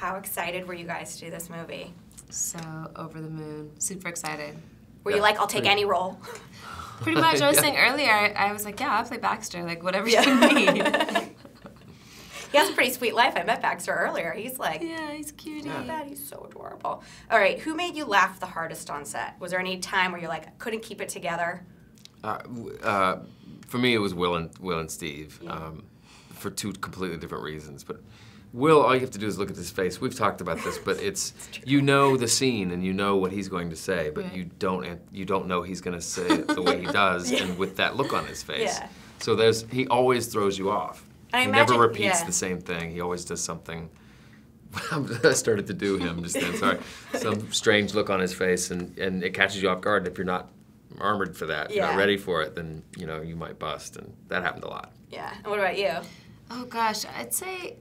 How excited were you guys to do this movie? So over the moon, super excited. Were you like, I'll take pretty- any role? Pretty much, I was Yeah. saying earlier, I, I was like, yeah, I'll play Baxter, like whatever Yeah. you need. he has a pretty sweet life. I met Baxter earlier. He's like, yeah, he's cutie. not bad. He's so adorable. All right, who made you laugh the hardest on set? Was there any time where you're like, couldn't keep it together? Uh, uh, for me, it was Will and Will and Steve, Yeah. um, for two completely different reasons. But Will, all you have to do is look at his face. We've talked about this, but it's you know the scene and you know what he's going to say, but Right. you don't you don't know he's going to say it the way he does Yeah. and with that look on his face. Yeah. So there's he always throws you off. I he imagine- never repeats yeah. the same thing. He always does something. I started to do him just then. Sorry, some strange look on his face, and, and it catches you off guard. And If you're not armored for that, if you're Yeah. not ready for it, then you know you might bust, and that happened a lot. Yeah. And what about you? Oh gosh, I'd say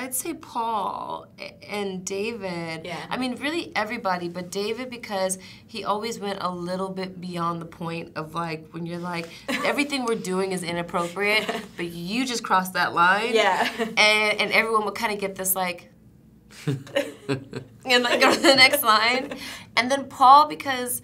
I'd say Paul and David. Yeah. I mean, really everybody, but David because he always went a little bit beyond the point of like when you're like everything we're doing is inappropriate, but you just crossed that line. Yeah. And and everyone would kind of get this like and like go to the next line. And then Paul because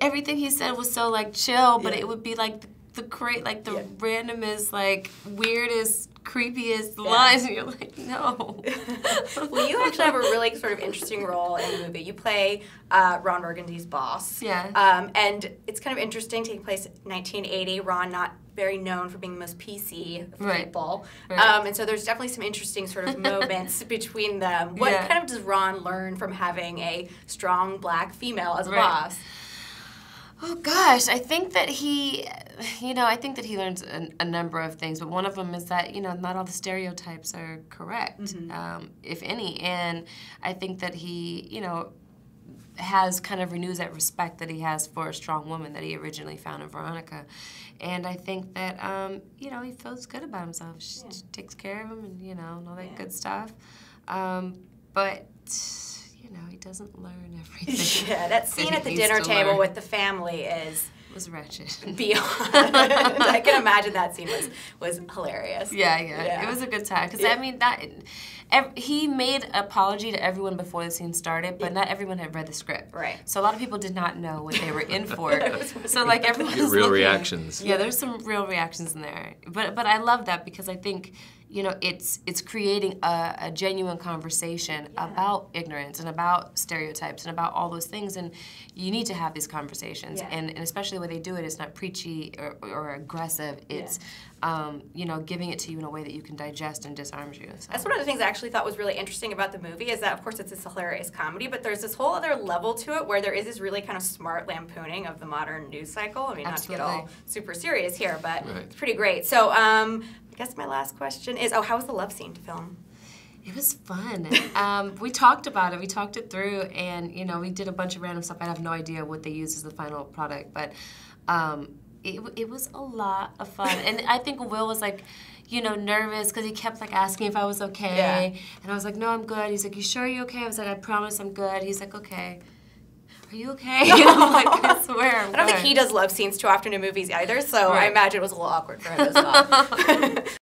everything he said was so like chill, but Yeah. it would be like the, great like the Yeah. randomest like weirdest creepiest Yeah. lines and you're like no well, you actually have a really sort of interesting role in the movie. You play uh, Ron Burgundy's boss. Yeah. Um, and it's kind of interesting taking place in 1980. Ron, not very known for being the most PC of Right. people. Right. Um, and so there's definitely some interesting sort of moments between them. What Yeah. kind of does Ron learn from having a strong black female as a Right. boss? Oh gosh, I think that he, you know, I think that he learns a, a number of things, but one of them is that you know not all the stereotypes are correct, um, if any, and I think that he, you know, has kind of renews that respect that he has for a strong woman that he originally found in Veronica, and I think that um, you know he feels good about himself. She, she takes care of him, and you know, and all that Yeah. good stuff, um, but. You know, he doesn't learn everything. yeah, that scene he at the dinner table learn. with the family is was wretched. beyond. I can imagine that scene was, was hilarious. Yeah, yeah, Yeah. It was a good time because Yeah. I mean that ev- he made apology to everyone before the scene started, but Yeah. not everyone had read the script. Right. So a lot of people did not know what they were in for. so like everyone was real looking- reactions. Yeah, there's some real reactions in there. But but I love that because I think you know it's it's creating a, a genuine conversation Yeah. about ignorance and about stereotypes and about all those things and you need to have these conversations Yeah. and, and especially when they do it it's not preachy or, or aggressive it's um, you know giving it to you in a way that you can digest and disarms you so. That's one of the things I actually thought was really interesting about the movie is that, of course, it's this hilarious comedy, but there's this whole other level to it where there is this really kind of smart lampooning of the modern news cycle. I mean, not to get all super serious here, but Right. it's pretty great. So, um, I guess my last question is, oh, how was the love scene to film? It was fun. um, we talked about it. We talked it through, and you know, we did a bunch of random stuff. I have no idea what they used as the final product, but um, it, it was a lot of fun. and I think Will was like, you know, nervous because he kept like asking if I was okay, Yeah. and I was like, no, I'm good. He's like, you sure you're okay? I was like, I promise I'm good. He's like, okay. Are you okay? And I'm like, I swear. I'm don't think he does love scenes too often in movies either, so I imagine it was a little awkward for him as well.